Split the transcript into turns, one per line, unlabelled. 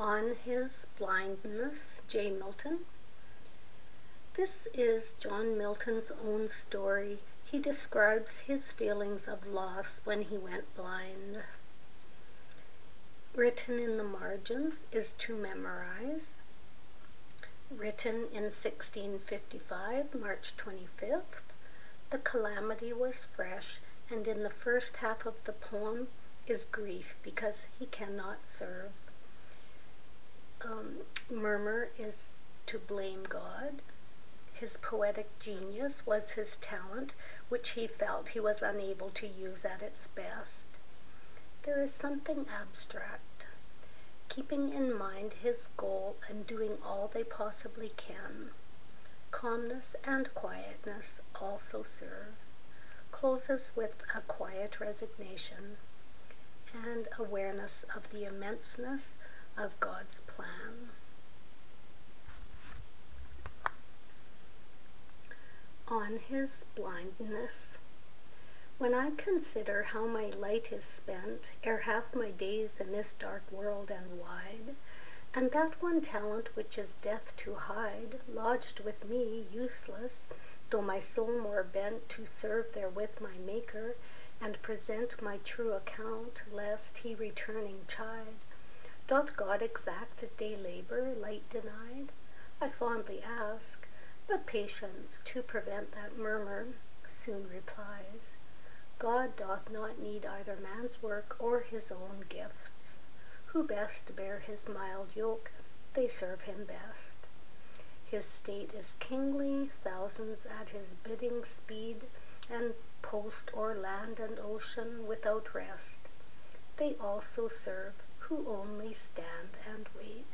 on his blindness, J. Milton. This is John Milton's own story. He describes his feelings of loss when he went blind. Written in the margins is to memorize. Written in 1655, March 25th, the calamity was fresh, and in the first half of the poem is grief because he cannot serve. Um, murmur is to blame God. His poetic genius was his talent, which he felt he was unable to use at its best. There is something abstract, keeping in mind his goal and doing all they possibly can. Calmness and quietness also serve. Closes with a quiet resignation and awareness of the immenseness of God's plan. On his blindness. When I consider how my light is spent, ere half my days in this dark world and wide, and that one talent which is death to hide, lodged with me, useless, though my soul more bent to serve therewith my Maker, and present my true account, lest he returning chide. Doth God exact day labor, light denied? I fondly ask, but patience, to prevent that murmur, soon replies. God doth not need either man's work or his own gifts. Who best bear his mild yoke, they serve him best. His state is kingly, thousands at his bidding speed, and post o'er land and ocean without rest. They also serve who only stand and wait.